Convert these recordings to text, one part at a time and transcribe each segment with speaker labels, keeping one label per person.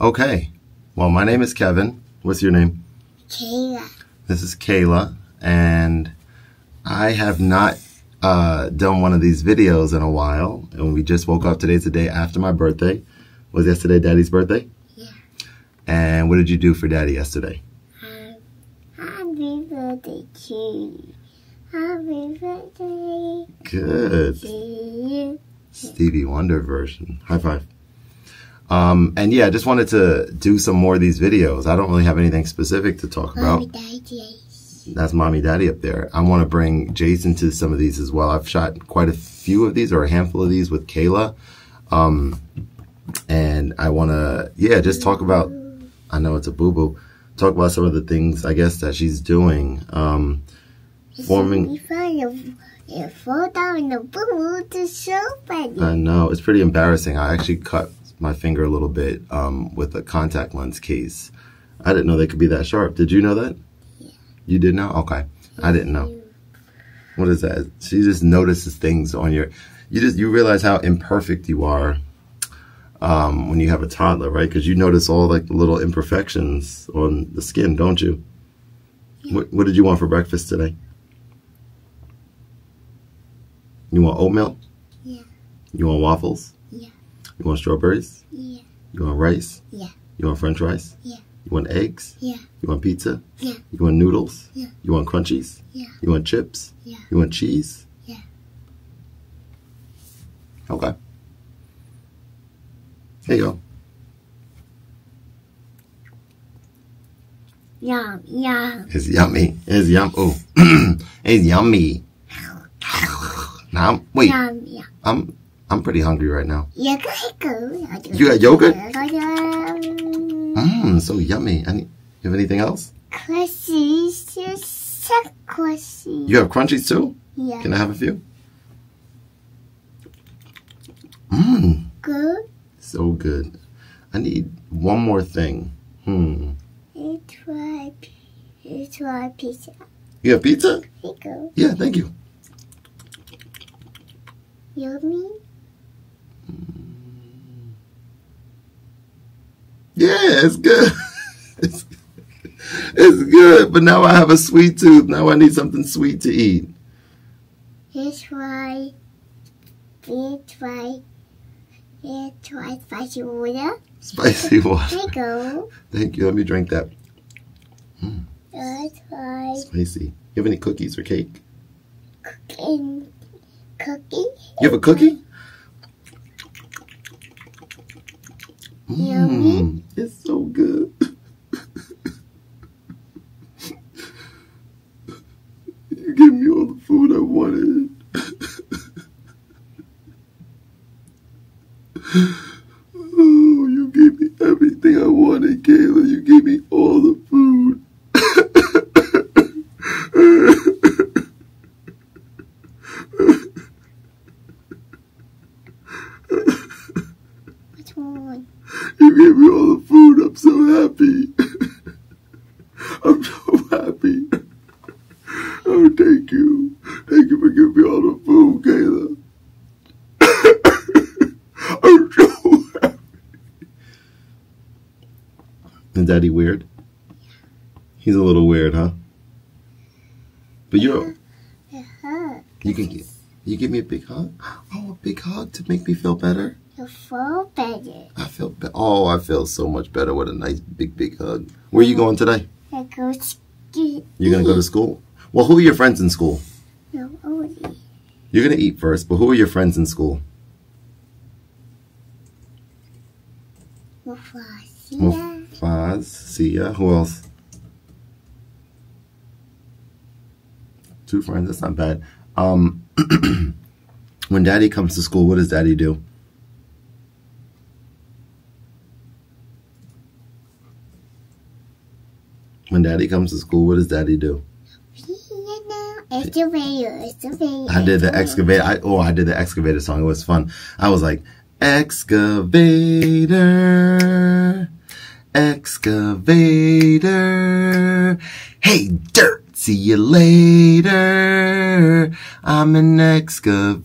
Speaker 1: Okay. Well, my name is Kevin. What's your name?
Speaker 2: Kayla.
Speaker 1: This is Kayla, and I have not uh, done one of these videos in a while. And we just woke up. Today's the day after my birthday. Was yesterday Daddy's birthday?
Speaker 2: Yeah.
Speaker 1: And what did you do for Daddy yesterday?
Speaker 2: Um, happy birthday to you. Happy birthday
Speaker 1: Good. Stevie Wonder version. High five. Um, and yeah, I just wanted to do some more of these videos. I don't really have anything specific to talk about.
Speaker 2: Daddy.
Speaker 1: That's mommy daddy up there. I want to bring Jason to some of these as well. I've shot quite a few of these or a handful of these with Kayla. Um, and I want to, yeah, just talk about, I know it's a boo boo, talk about some of the things I guess that she's doing. Um, Forming-
Speaker 2: if fall down in the pool to so funny.
Speaker 1: I know it's pretty embarrassing. I actually cut my finger a little bit, um, with a contact lens case. I didn't know they could be that sharp. Did you know that?
Speaker 2: Yeah.
Speaker 1: You did know? Okay. I didn't know. what is that? She just notices things on your. You just you realize how imperfect you are um, when you have a toddler, right? Because you notice all like the little imperfections on the skin, don't you? What What did you want for breakfast today? You want oatmeal?
Speaker 2: Yeah.
Speaker 1: You want waffles?
Speaker 2: Yeah.
Speaker 1: You want strawberries?
Speaker 2: Yeah.
Speaker 1: You want rice?
Speaker 2: Yeah.
Speaker 1: You want French fries?
Speaker 2: Yeah.
Speaker 1: You want eggs?
Speaker 2: Yeah.
Speaker 1: You want pizza?
Speaker 2: Yeah.
Speaker 1: You want noodles?
Speaker 2: Yeah.
Speaker 1: You want crunchies?
Speaker 2: Yeah.
Speaker 1: You want chips?
Speaker 2: Yeah.
Speaker 1: You want cheese?
Speaker 2: Yeah.
Speaker 1: Okay. You go.
Speaker 2: Yum, yum.
Speaker 1: It's yummy. It's yum. Oh, it's yummy. Now, wait.
Speaker 2: Yum, yum.
Speaker 1: I'm I'm pretty hungry right now.
Speaker 2: You got go.
Speaker 1: You got yogurt?
Speaker 2: Mmm.
Speaker 1: So yummy. Any, you have anything else?
Speaker 2: Crunchies. just so crushy.
Speaker 1: You have crunchies too?
Speaker 2: Yeah.
Speaker 1: Can I have a few? Mmm,
Speaker 2: Good.
Speaker 1: so good. I need one more thing. Hmm.
Speaker 2: It's my, it's my pizza.
Speaker 1: You have pizza?
Speaker 2: Here you go.
Speaker 1: Yeah, thank you.
Speaker 2: Yummy.
Speaker 1: Yeah, it's good. it's, it's good, but now I have a sweet tooth. Now I need something sweet to eat.
Speaker 2: It's my, it's my, it's my spicy water.
Speaker 1: Spicy water.
Speaker 2: Here you go.
Speaker 1: Thank you. Let me drink that.
Speaker 2: That's my
Speaker 1: Spicy. You have any cookies or cake?
Speaker 2: cooking cookie.
Speaker 1: You have a cookie?
Speaker 2: Yummy.
Speaker 1: It's so good. you gave me all the food I wanted. oh, you gave me everything I wanted, Kayla. You gave me all the food.
Speaker 2: Which one?
Speaker 1: You gave me all the food. I'm so happy. I'm so happy. Oh, thank you. Thank you for giving me all the food, Kayla. I'm so happy. Is Daddy weird? He's a little weird, huh? But you're
Speaker 2: Uh-huh.
Speaker 1: you can get you give me a big hug. Oh, a big hug to make me feel better.
Speaker 2: You feel better.
Speaker 1: I feel be- oh, I feel so much better with a nice big big hug. Where are you going today?
Speaker 2: Go ski.
Speaker 1: You're gonna go to school. Well, who are your friends in school?
Speaker 2: No.
Speaker 1: You're gonna eat first, but who are your friends in school?
Speaker 2: Mufasa.
Speaker 1: Faz, Sia, who else? Two friends. That's not bad. Um, when Daddy comes to school, what does Daddy do? When Daddy comes to school, what does Daddy do?
Speaker 2: Excavator, excavator.
Speaker 1: I did the excavator. I, oh, I did the excavator song. It was fun. I was like, excavator, excavator. Hey, dirt. See you later. I'm an excavator.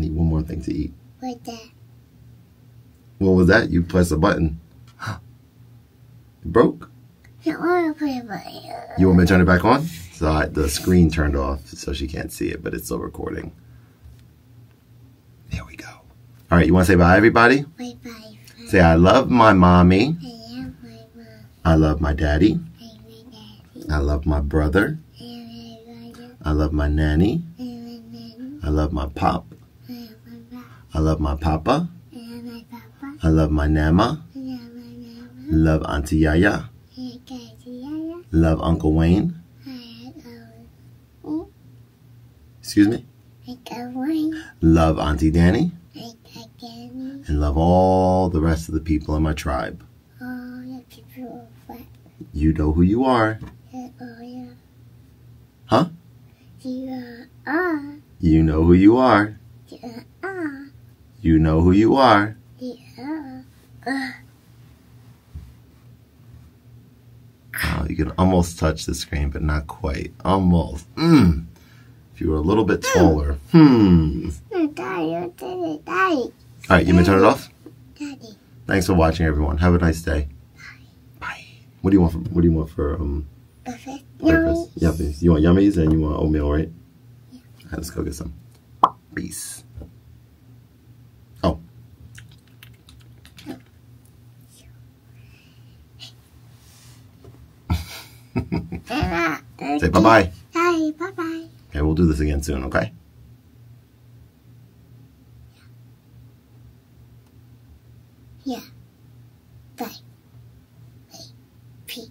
Speaker 1: Need one more thing to eat.
Speaker 2: What that?
Speaker 1: What was that? You press a button. It broke.
Speaker 2: I want to put it by
Speaker 1: You want me to turn it back on? So I, the screen turned off, so she can't see it, but it's still recording. There we go. All right, you want to say bye, everybody?
Speaker 2: Bye bye.
Speaker 1: Say, I love my mommy.
Speaker 2: I love my mom.
Speaker 1: I love my daddy.
Speaker 2: I love my, daddy.
Speaker 1: I love my brother.
Speaker 2: I love my brother.
Speaker 1: I love my nanny.
Speaker 2: I love my, nanny.
Speaker 1: I love my pop.
Speaker 2: I love my mom.
Speaker 1: I love my papa.
Speaker 2: I love my papa.
Speaker 1: I love my nama.
Speaker 2: I love my mama.
Speaker 1: Love Auntie Yaya.
Speaker 2: I got Yaya.
Speaker 1: Love Uncle Wayne.
Speaker 2: I
Speaker 1: Excuse me. Love Auntie Danny.
Speaker 2: I got Danny.
Speaker 1: And love all the rest of the people in my tribe.
Speaker 2: All the people fat.
Speaker 1: You know who you are. Huh?
Speaker 2: You are.
Speaker 1: You know who you are.
Speaker 2: You are.
Speaker 1: You know who you are.
Speaker 2: Uh,
Speaker 1: Oh, you can almost touch the screen, but not quite. Almost. Mm. If you were a little bit taller. Hmm.
Speaker 2: Daddy, daddy, daddy.
Speaker 1: All right, you may turn it off.
Speaker 2: Daddy.
Speaker 1: Thanks for watching, everyone. Have a nice day. Bye. Bye. What do you want? For, what do you want for um breakfast? Yummies. You want yummies and you want oatmeal, right? Yeah. All right, let's go get some. Peace. Oh. Say bye bye.
Speaker 2: Daddy, bye bye.
Speaker 1: Okay, we'll do this again soon, okay?
Speaker 2: Yeah. Bye. Bye. P.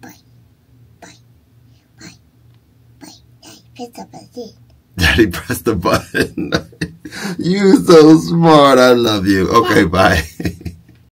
Speaker 2: Bye. Bye. Bye. Bye. Daddy, up a seat.
Speaker 1: Daddy pressed the button. you so smart. I love you. Okay, bye.